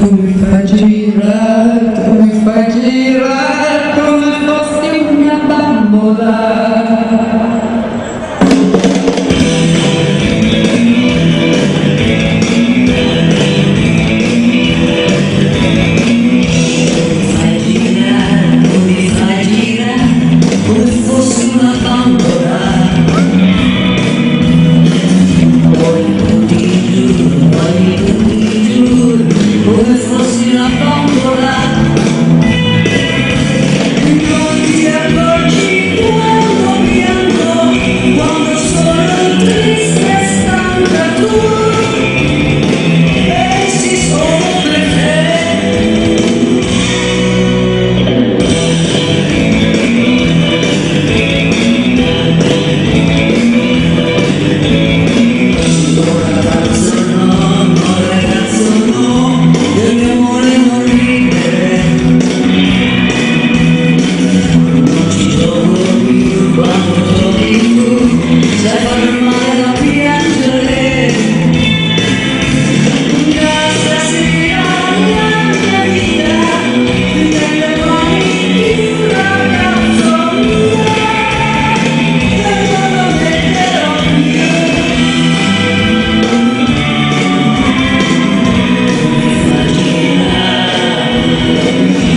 Fajirat, Fajirat, Fajirat, Fajirat, Fajirat, Fajirat, Fajirat, Fajirat, Amen.